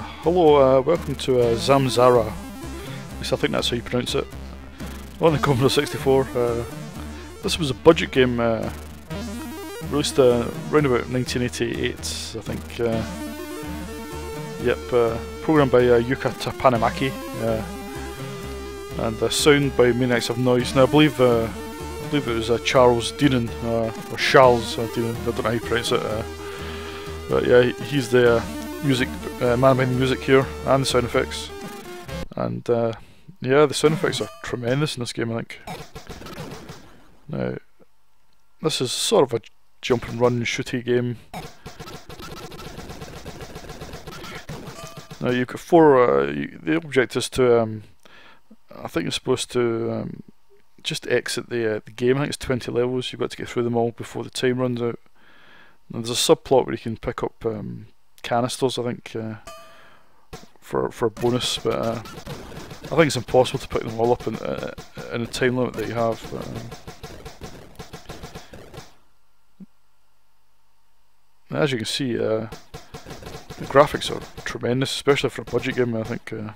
hello, uh, welcome to uh, Zamzara. At least I think that's how you pronounce it. On the Commodore 64. Uh, this was a budget game uh, released uh, around about 1988, I think. Uh, yep, uh, programmed by uh, Jukka Tapanimaki. and sound by Maniacs of Noise. Now I believe I believe it was Charles Deenen, or Charles I don't know how you pronounce it. but yeah, he's the music uh, man-made music here and the sound effects. And uh, yeah, the sound effects are tremendous in this game, I think. Now, this is sort of a jump and run shooty game. Now you've four. Uh, you, the object is to. Um, I think you're supposed to um, just exit the uh, the game. I think it's 20 levels. You've got to get through them all before the time runs out. And there's a subplot where you can pick up um, canisters, I think, uh, for for a bonus. But uh, I think it's impossible to pick them all up in, uh, in a time limit that you have. But, uh, as you can see, uh, the graphics are tremendous, especially for a budget game. I think uh, a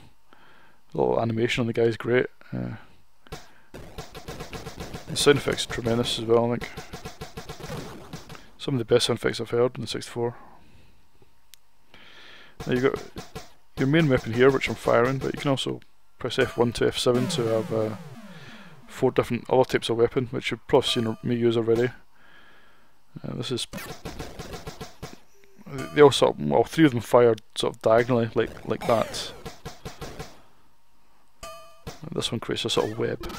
little animation on the guy is great. the sound effects are tremendous as well. I think some of the best sound effects I've heard in the 64. Now you've got your main weapon here, which I'm firing, but you can also press F1 to F7 to have uh, four different other types of weapon, which you've probably seen me use already. Uh, this is they all sort of, well, three of them fired sort of diagonally, like like that. And this one creates a sort of web.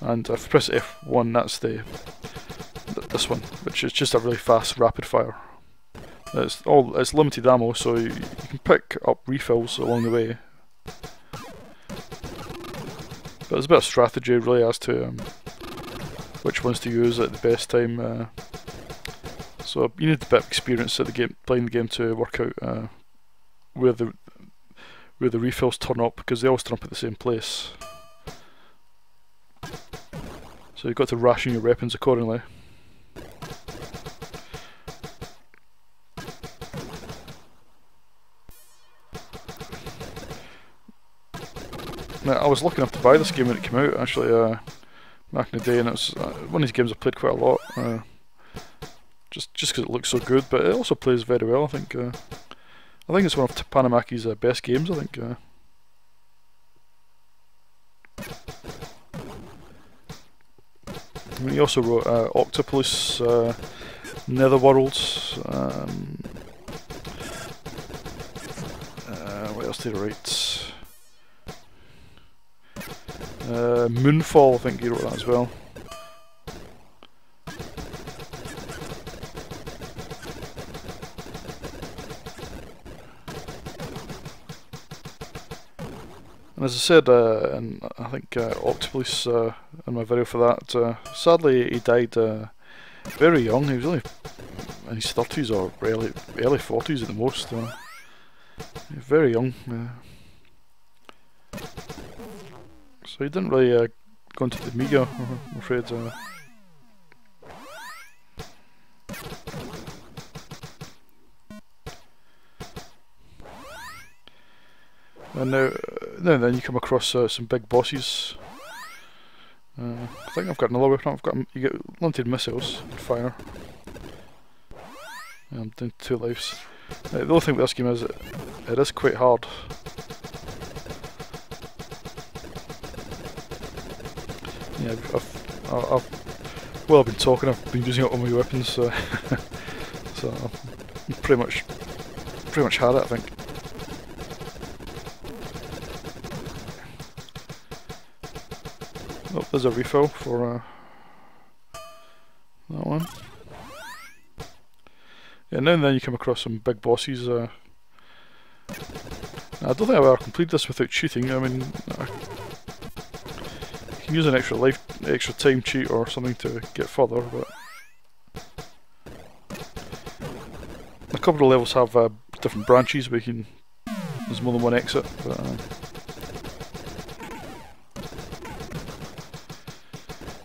And if I press F1, that's the th this one, which is just a really fast rapid fire. It's all it's limited ammo, so you, you can pick up refills along the way. But there's a bit of strategy really as to um, which ones to use at the best time. Uh, so you need a bit of experience at the game, playing the game to work out uh, where the where the refills turn up because they always turn up at the same place. So you've got to ration your weapons accordingly. I was lucky enough to buy this game when it came out, actually, uh, back in the day, and it's uh, one of these games I played quite a lot. Uh, just just because it looks so good, but it also plays very well. I think. Uh, I think it's one of Tapanimaki's uh, best games. I think. Uh. He also wrote uh, Octapolis, uh, Netherworlds. Um, uh, what else did he write? Uh, Moonfall, I think he wrote that as well. And as I said, uh, and I think uh, uh, in my video for that, uh, sadly he died uh, very young. He was only in his 30s or early early 40s at the most. Uh, very young. So he didn't really uh, go into the Amiga, I'm afraid. Uh. And now, now then you come across uh, some big bosses. Uh, I think I've got another weapon. I've got you get limited missiles fire. I'm down two lives. Uh, the only thing with this game is it, it is quite hard. Yeah, I've, I've, well, I've been talking. I've been using up all my weapons, so, so I've pretty much, pretty much had it, I think. Oh, there's a refill for uh, that one. Yeah, now and then you come across some big bosses. Uh, I don't think I've ever completed this without cheating. I mean, I use an extra life, extra time cheat or something to get further, but a couple of levels have uh, different branches where you can. There's more than one exit, but. Uh,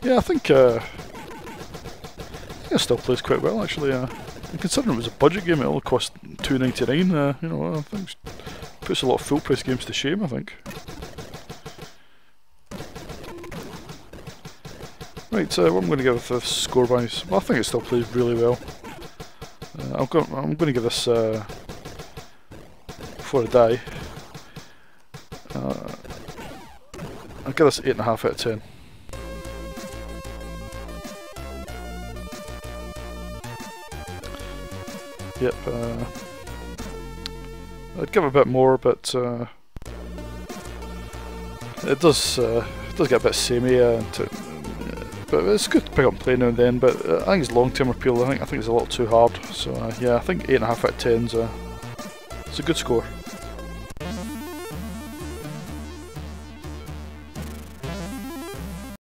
yeah, I think. Uh, I think it still plays quite well actually. Uh, considering it was a budget game, it only cost two ninety nine. Uh, you know, I think puts a lot of full price games to shame. I think. Right, what I'm going to give this score wise, well, I think it still plays really well. Uh, I'm going, I'm going to give this uh, before I die. Uh, I'll give this eight and a half out of ten. Yep. Uh, I'd give a bit more, but uh, it does uh, it does get a bit samey. Uh, but it's good to pick up and play now and then. But uh, I think it's long term appeal. I think I think it's a little too hard. So uh, yeah, I think eight and a half out of ten is a, it's a good score.